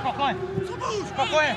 Spokojnie. Spokojnie.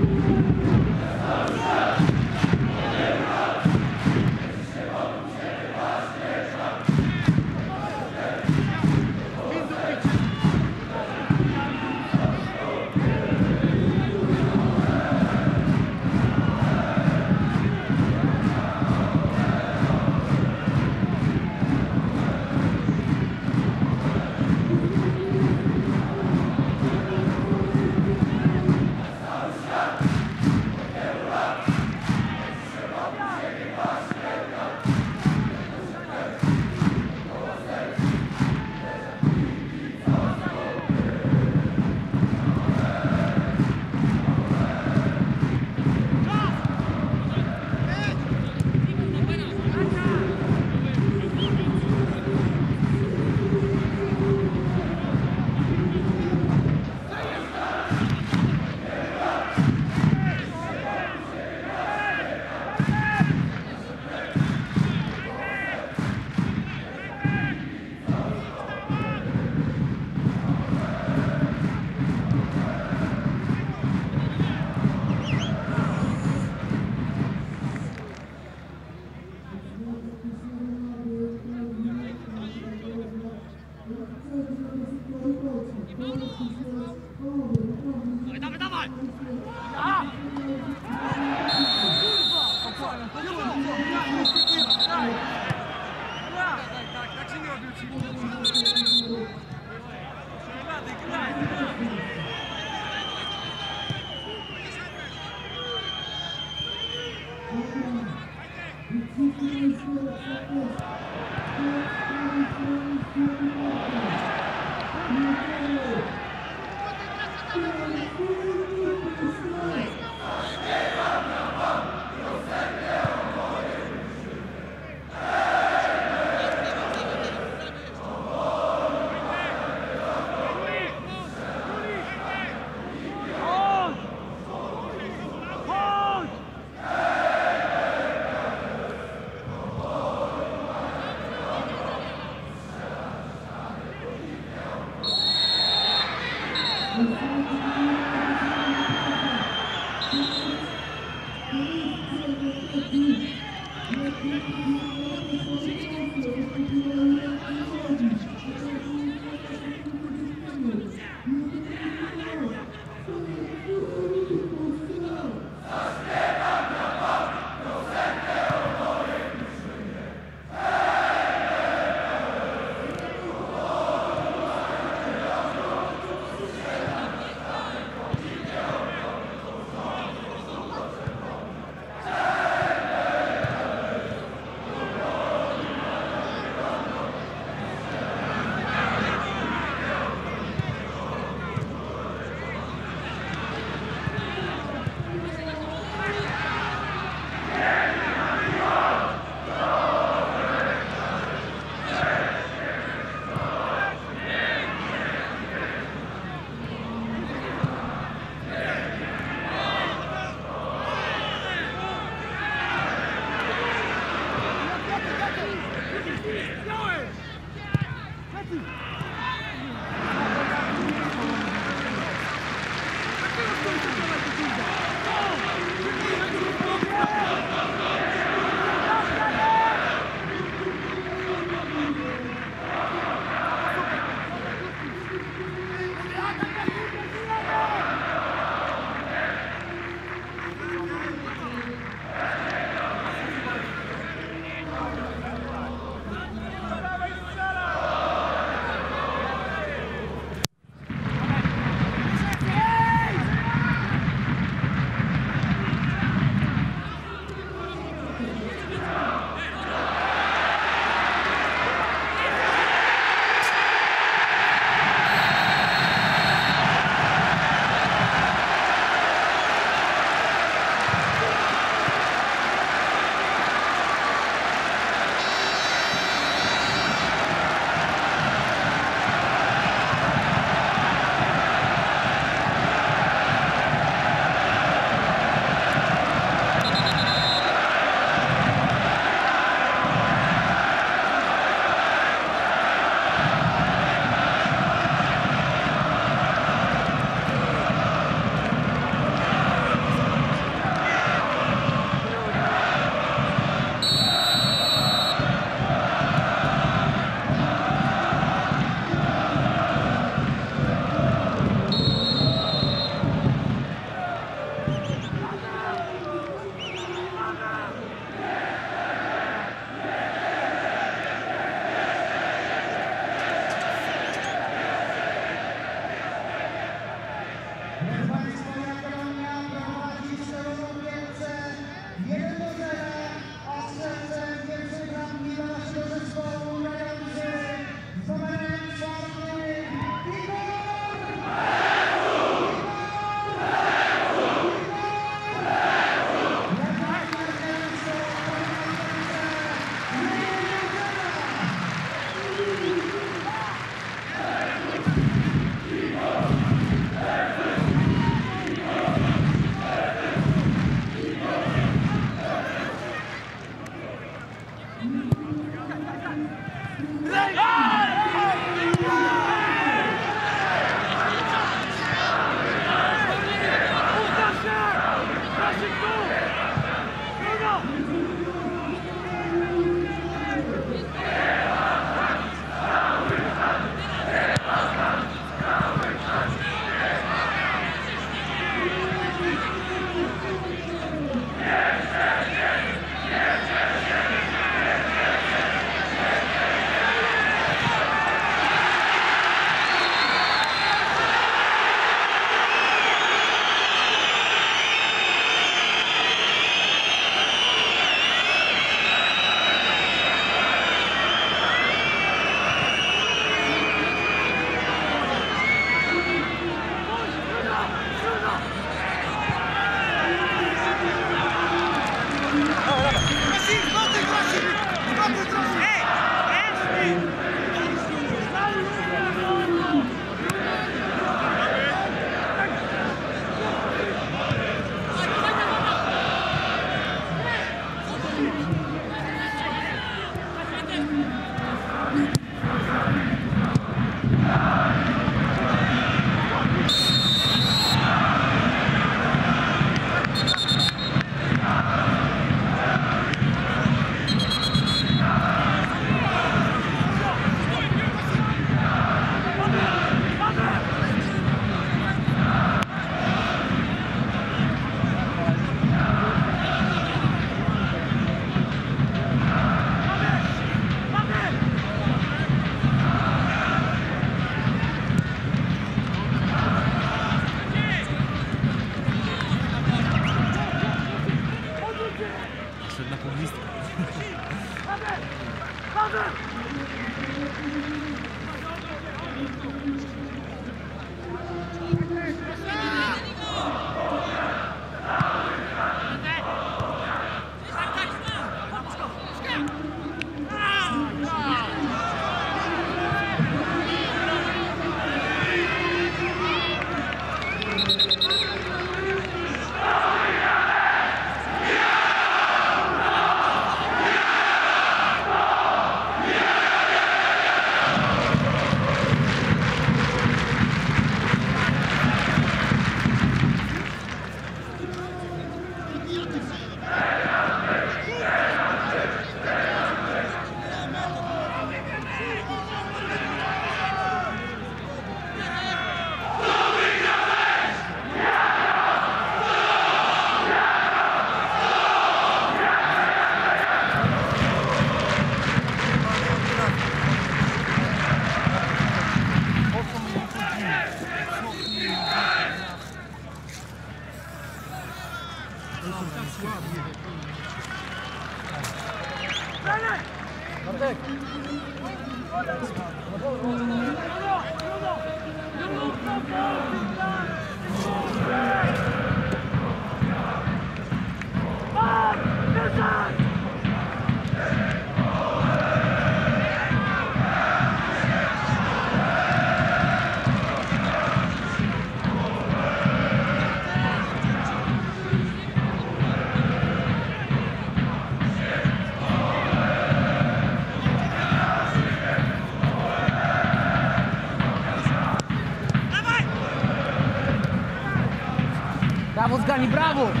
Dani, bravo!